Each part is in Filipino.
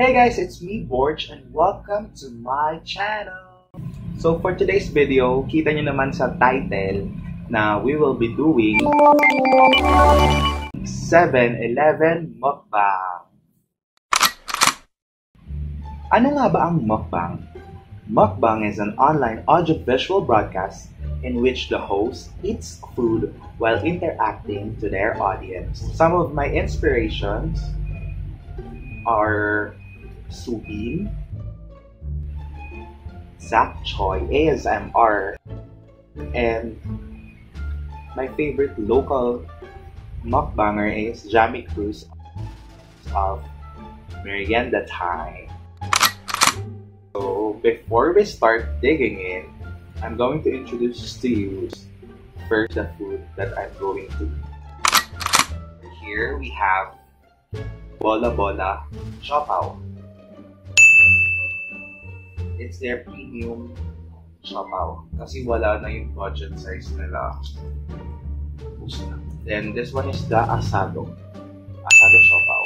Hey guys, it's me, Borch, and welcome to my channel! So for today's video, kita nyo naman sa title na we will be doing 7-Eleven mukbang. Ano nga ba ang mukbang? Mukbang is an online audiovisual broadcast in which the host eats food while interacting to their audience. Some of my inspirations are Subin, Zach Choi, ASMR, and my favorite local mukbanger is Jamie Cruz of Merienda Time. So before we start digging in, I'm going to introduce to you first the food that I'm going to eat. Here we have Bola Bola Siopaw. It's their premium siopaw. Kasi wala na yung budget size nila. Then this one is the asado. Asado siopaw.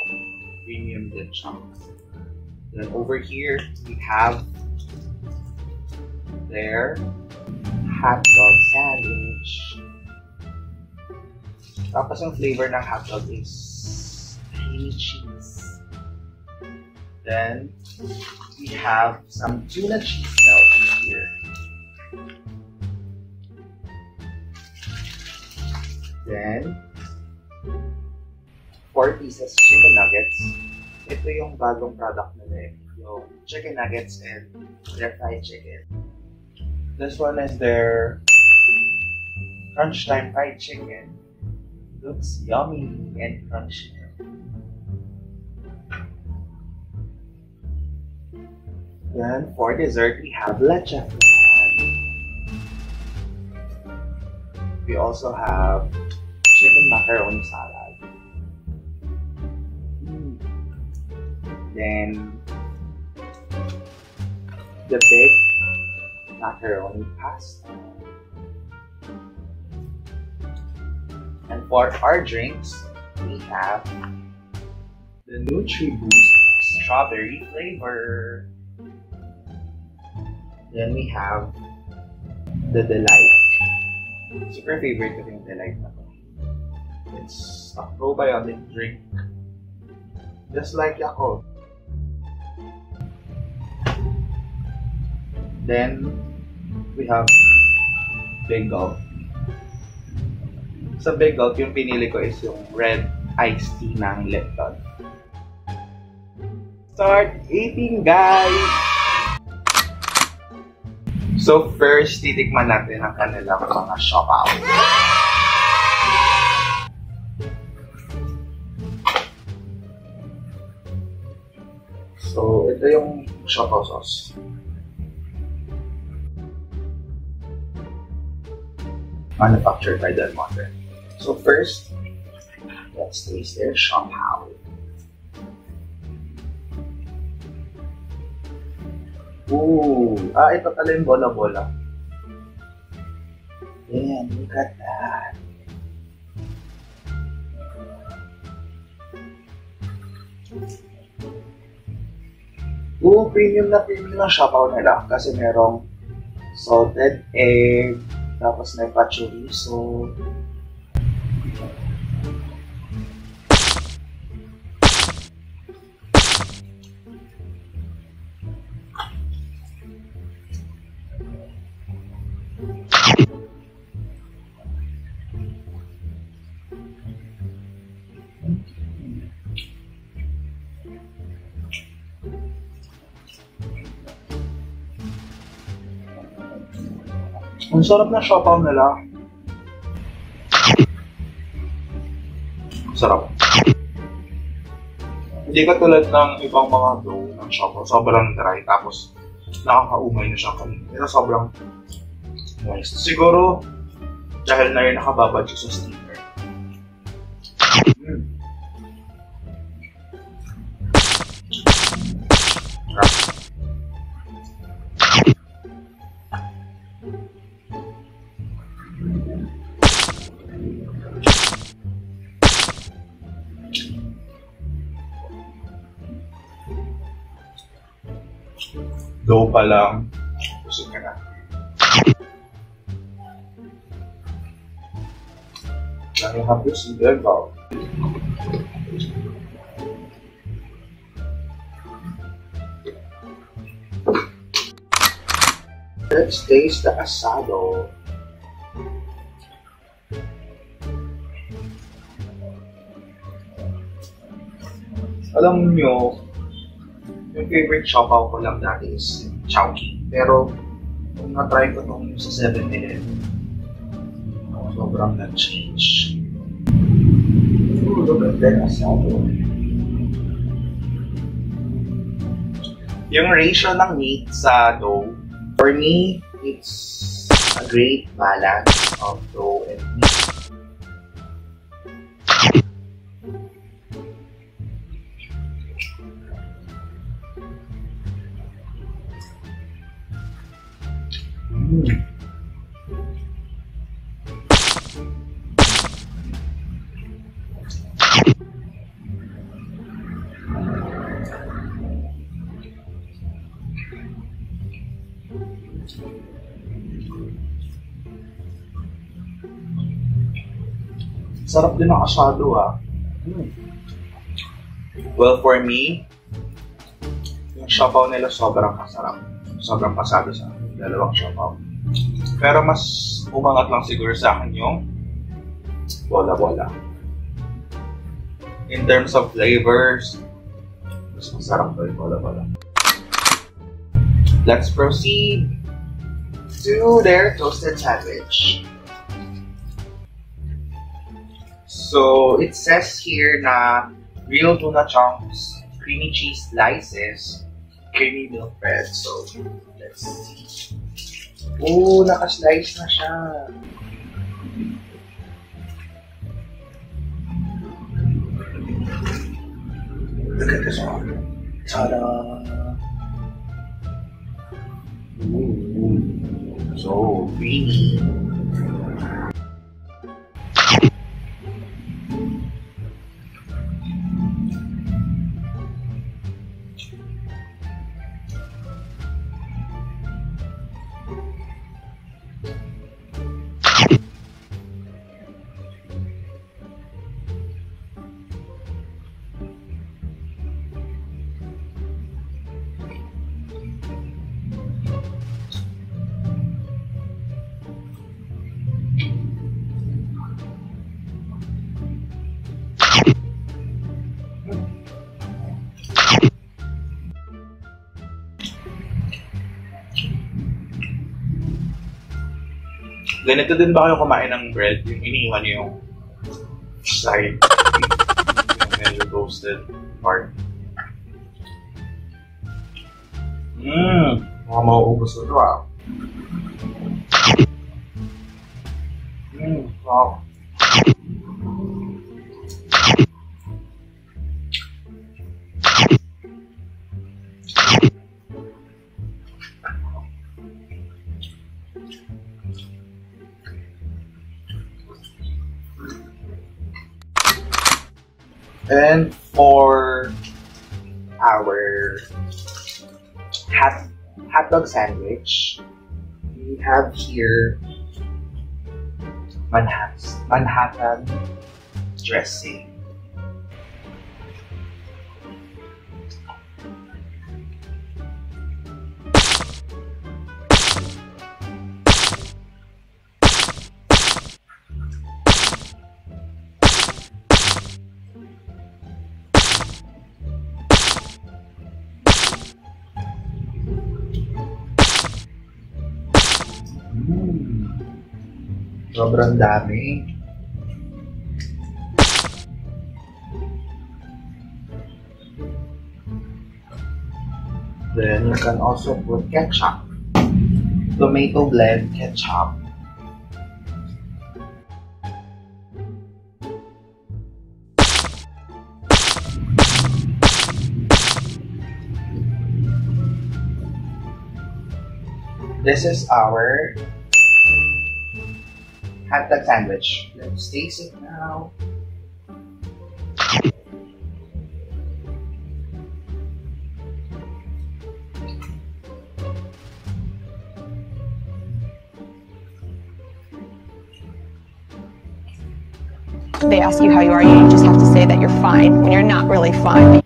Premium din siya. Then over here, we have their hot dog sandwich. Tapos ang flavor ng hot dog is creamy cheese. Then, we have some tuna cheese melt here. Then, four pieces of chicken nuggets. Ito yung bagong product nila. Yung chicken nuggets and their fried chicken. This one is their crunch time fried chicken. Looks yummy and crunchy. Then for dessert, we have leche. We also have chicken macaroni salad. Then the baked macaroni pasta. And for our drinks, we have the NutriBoost strawberry flavor. Then we have the Delight. Super favorite ko yung Delight na. It's a probiotic drink. Just like Yakult. Then, we have Big Gulp. Sa Big Gulp, yung pinili ko is yung red iced tea ng Lipton. Start eating, guys! So first, titikman natin ang kanilang mga siopaw. So, ito yung siopaw sauce. Manufactured by Del Monte. So first, let's taste their siopaw. Ooh. Ah, ito pala yung bola-bola. Damn, look at that. Oo, premium na premium na siopaw nila kasi merong salted egg, tapos may pachorizo, Ang sarap na siopaw nila. Sarap. Hindi ka tulad ng ibang mga dough ng siopaw. Sobrang dry. Tapos, nakakaumay na siya kanina. Pero sobrang moist. Siguro, dahil na rin nakababad siya sa steamer. Dough pa lang. Busog ka na. Yung hapos, hindi ba? Let's taste the asado. Alam nyo, yung favorite siopaw ko lang dati is Chowky. Pero, kung na-try ko nung sa 7-Eleven, sobrang nag-change. Ooh, look at that asado. Yung ratio ng meat sa dough, for me, it's a great balance of dough and meat. Sarap din ng asado ah. Mm. Well, for me, yung siopaw nila sobrang masarap. Sobrang pasado sa. Dalawang siopaw. Pero mas umangat lang siguro sa akin yung bola-bola. In terms of flavors, mas masarap to yung bola-bola. Let's proceed to their toasted sandwich. So, it says here na real tuna chunks, creamy cheese slices, creamy milk bread. So, see. Oh, naka-slice na siya. Look at this one. Ta-da! Ooh, so creamy. Ganito din ba kayo kumain ng bread? Yung iniwan niyo yung side. yung medyo roasted part. Mmm! Mga mauubos na ito ah. Mmm, wow. And for our hot, hot dog sandwich, we have here Manhattan, Manhattan dressing. Mm. Sobrang dami. Then you can also put ketchup. Tomato blend ketchup. This is our At that sandwich. Let's taste it now. They ask you how you are, you just have to say that you're fine when you're not really fine.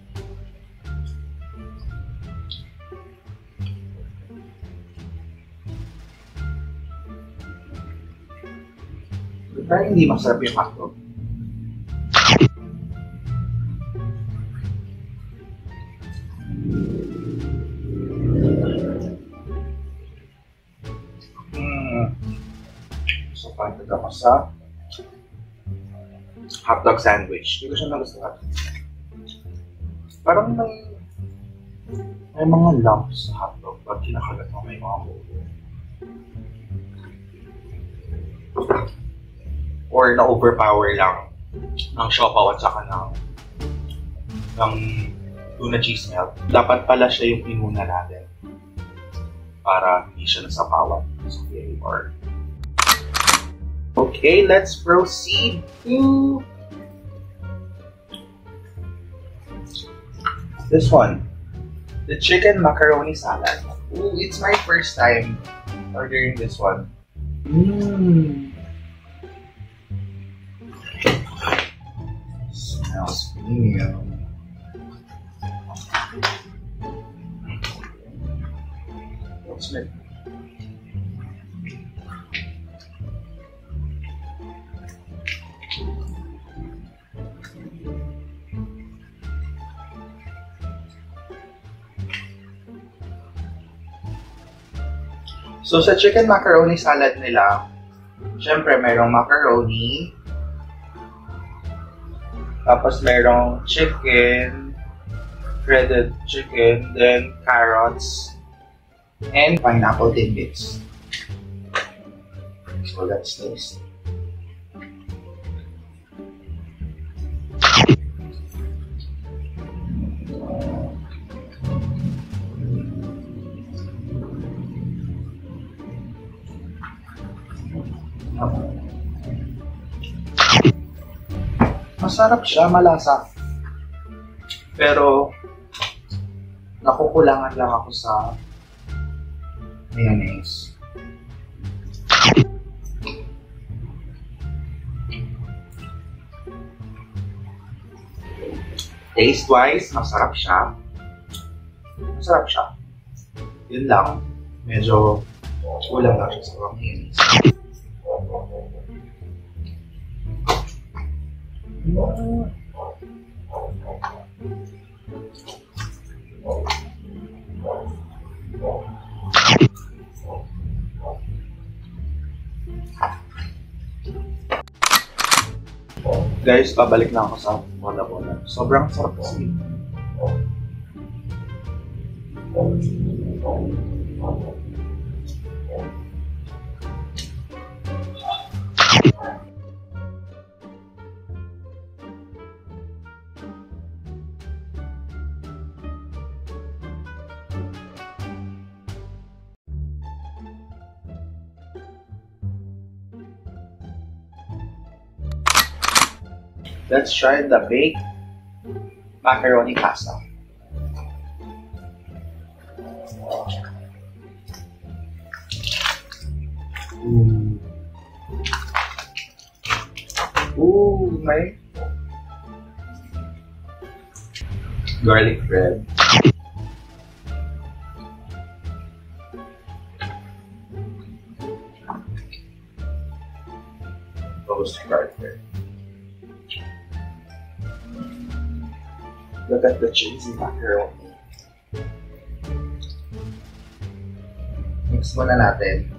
Pero hindi masarap yung hotdog. So, pagod ako sa hotdog sandwich. Hindi ko siya nagustuhan. Parang may may mga lumps sa hotdog pag kinakagat mo may mga. Or na-overpower lang ng siopaw at saka ng ng tuna cheese melt. Dapat pala siya yung inuna natin para hindi siya nasapawan sa flavor. Okay, let's proceed to this one. The chicken macaroni salad. Ooh, it's my first time ordering this one. Mmm. Smells premium. What's it? So, sa chicken macaroni salad nila, syempre, mayroong macaroni, tapos mayroong chicken, shredded chicken, then carrots, and pineapple tidbits. So, let's taste. Masarap siya, malasa. Pero, nakukulangan lang ako sa mayonnaise. Taste-wise, masarap siya. Masarap siya. Yun lang. Medyo kulang lang siya sa mayonnaise. Guys, pabalik na ako sa Bola Bola. Sobrang sarap kasi. Let's try the baked macaroni pasta. Ooh. Ooh, may garlic bread. Look at the cheesy macaroni. Mix muna natin.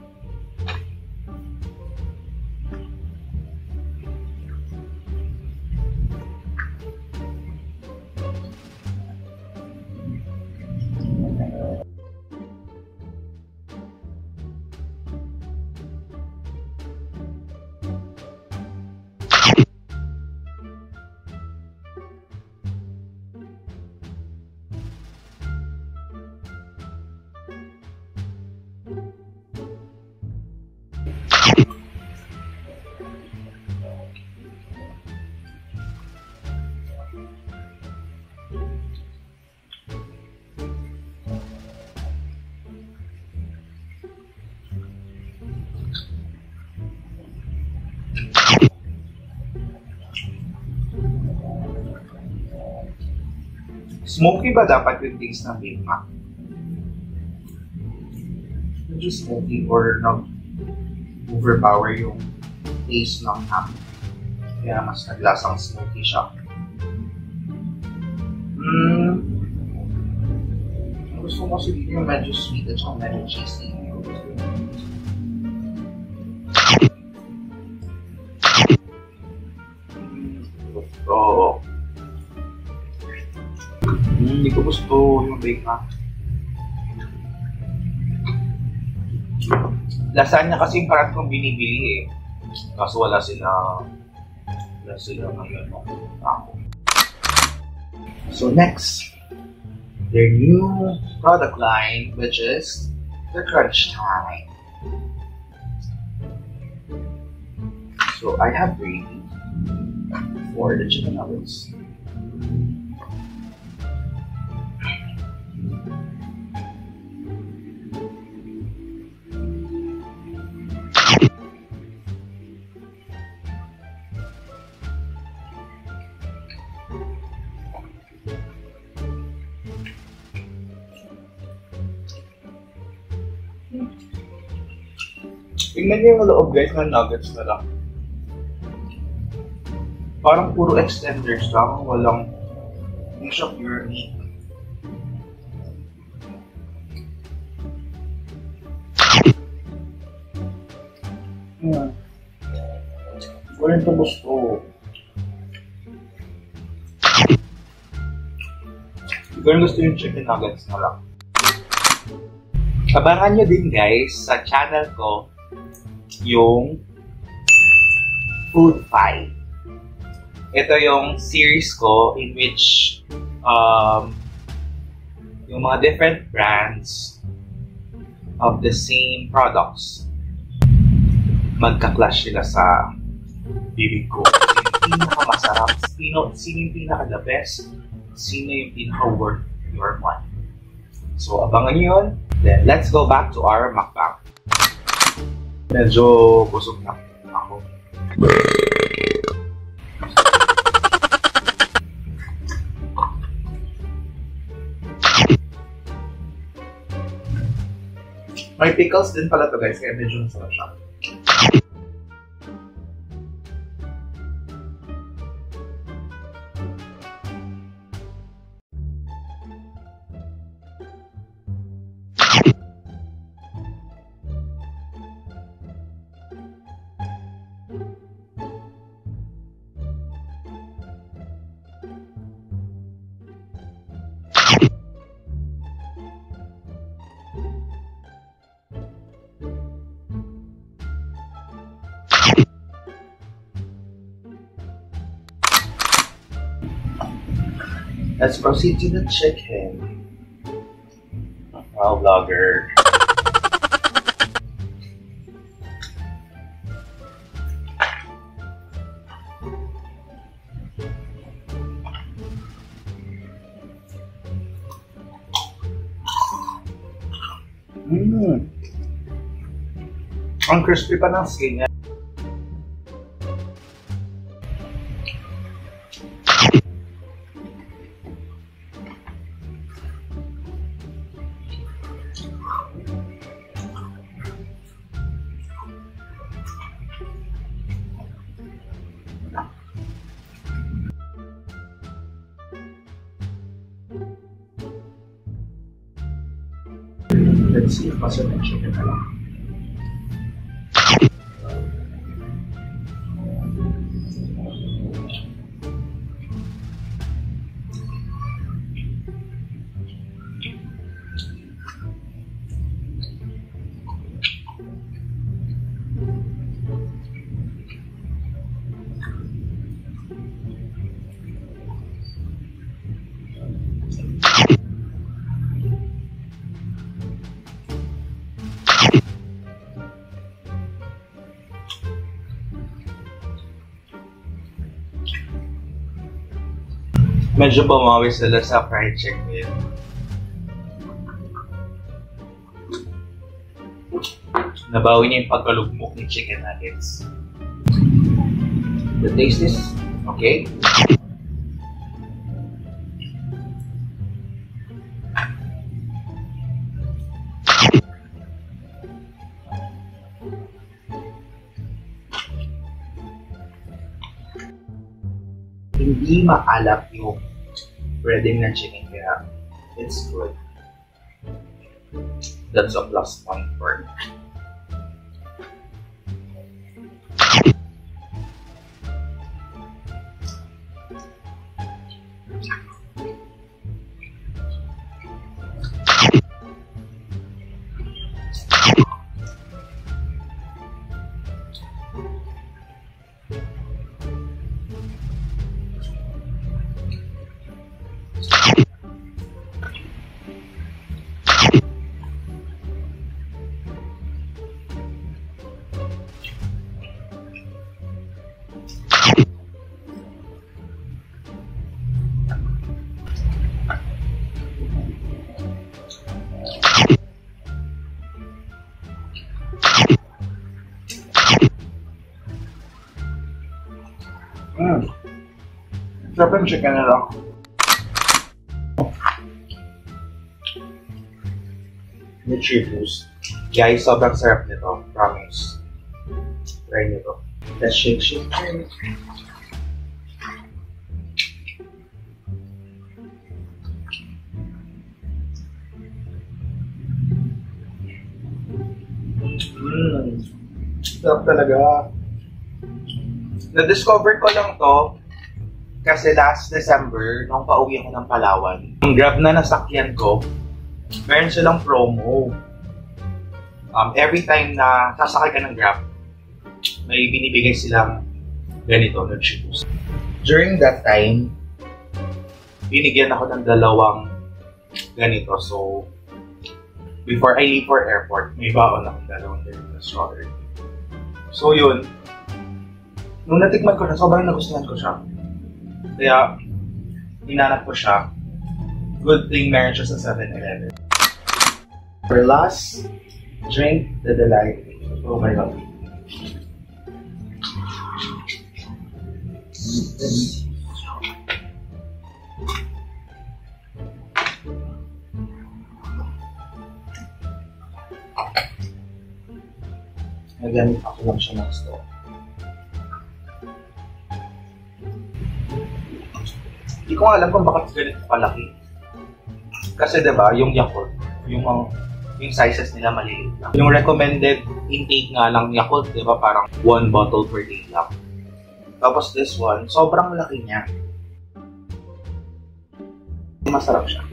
Smoky ba dapat yung taste ng Big Mac? Medyo smoky or nag overpower yung taste ng ham. Kaya mas naglasang smoky siya. Mm. Gusto ko kasi dito yung medyo sweet at saka medyo cheesy. Hindi ko gusto yung Mac. Lasagna kasi yung parang kong binibili eh. Kaso wala sila wala sila ngayon ako. So next, their new product line, which is the Crunch Time. So I have gravy for the chicken nuggets. Tingnan niyo yung loob guys ng nuggets na lang. Parang puro extenders lang, walang hindi siya pure meat. Hindi ko rin gusto yung chicken nuggets na lang. Abangan nyo din guys sa channel ko yung Food Fight. Ito yung series ko in which um, yung mga different brands of the same products magka-clash sila sa bibig ko. Sino yung pinakamasarap? Sino, sino yung pinaka-the best? Sino yung pinaka-worth your money? So, abangan nyo yun. Then, let's go back to our mukbang. Medyo busog na ako. May pickles din pala to guys, kaya medyo masarap siya. Let's proceed to the chicken. Wow, vlogger. Mmm. Ang crispy pa ng skin Medyo bumawi sila sa fried chicken. Nabawi niya yung pagkalugmok ng chicken nuggets. The taste is okay. Hindi maalat yung breading ng chicken kaya it's good. That's a plus point for me. Yung chicken na lang. Nutritious. Guys, sobrang sarap nito. Promise. Try nyo to. Let's shake, shake, shake. Mm. Sarap talaga. Na-discover ko lang to kasi last December, nung pauwi ako ng Palawan, yung Grab na nasakyan ko, meron silang promo. Um, every time na sasakay ka ng Grab, may binibigay silang ganito, nudge boost. During that time, binigyan ako ng dalawang ganito. So, before I leave for airport, may baon akong dalawang ganito strawberry. So, yun. Nung natikman ko na, sobrang nagustuhan ko siya. Kaya, hinanap ko siya. Good thing meron siya sa 7-Eleven. For last, drink the delight. Oh my God. Nagamit ako lang siya ng store. Ko alam kung bakit ganito kalaki. Kasi 'di ba, yung Yakult, yung mga yung sizes nila maliliit lang. Yung recommended intake nga lang Yakult, 'di ba, parang one bottle per day lang. Tapos this one, sobrang laki niya. Masarap siya.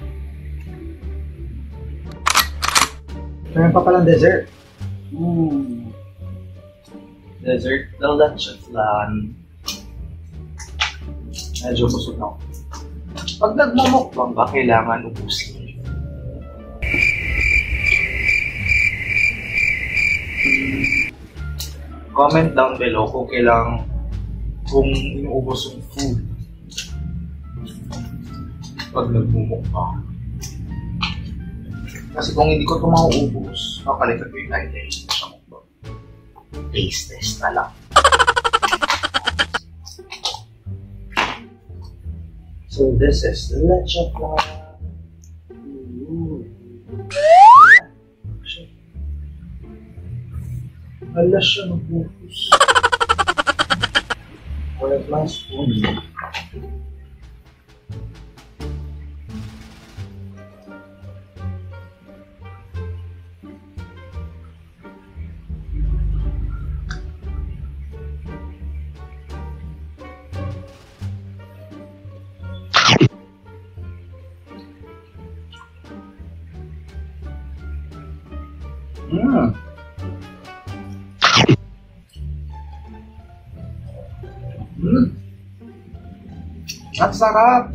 Meron pa palang dessert. Mm. Dessert, the leche flan. Medyo busog na ako. Pag nagmamukbang ba, kailangan ubusin. Comment down below kung kailang kung inuubos yung food pag nagmumukbang. Kasi kung hindi ko ito mauubos, papalitan ko yung title. Taste test na lang. So this is the leche. Shit. Hala siya nagbuhos. Where's my spoon? Ang sarap!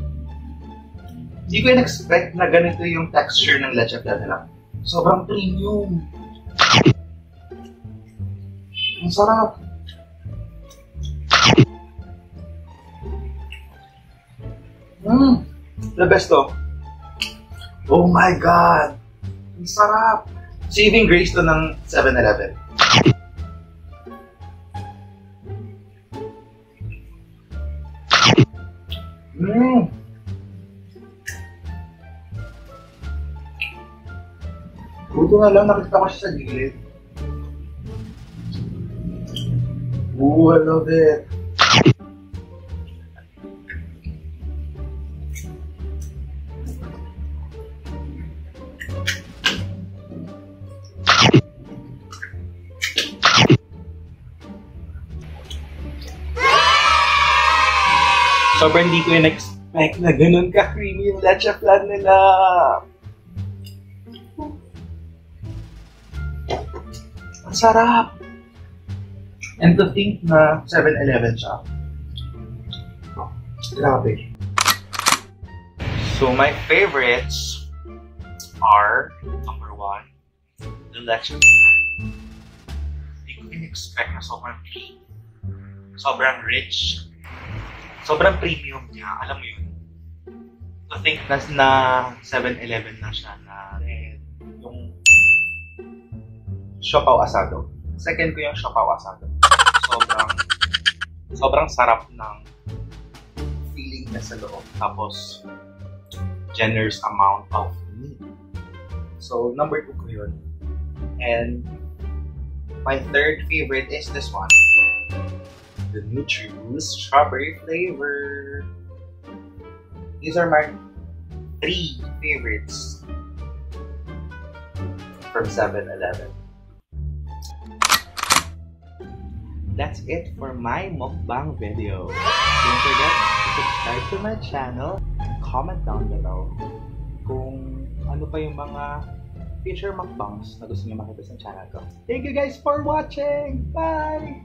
Hindi ko in-expect na ganito yung texture ng leche nila. Sobrang premium. Ang sarap. Mm. The best to. Oh my God! Ang sarap! Saving grace to ng 7-Eleven. Buti na lang nakita ko siya sa gilid. Ooh, I love it. Sobrang hindi ko yung na, na ganun ka-creamy yung leche flan nila. Ang sarap! And to think na 7-Eleven siya. Grabe. So my favorites are number one, the leche flan. Hindi ko in-expect na sobrang creamy. Sobrang rich. Sobrang premium niya. Alam mo yun. To think na, na 7-Eleven na siya na siopaw asado. Second ko yung siopaw asado. Sobrang sobrang sarap ng feeling niya sa loob. Tapos generous amount of meat. So, number two ko yun. And my third favorite is this one. The Nutrius strawberry flavor. These are my three favorites from 7-Eleven. That's it for my mukbang video. Don't forget to subscribe to my channel. Comment down below kung ano pa yung mga future mukbangs na gusto niyo makita sa channel ko. Thank you guys for watching! Bye!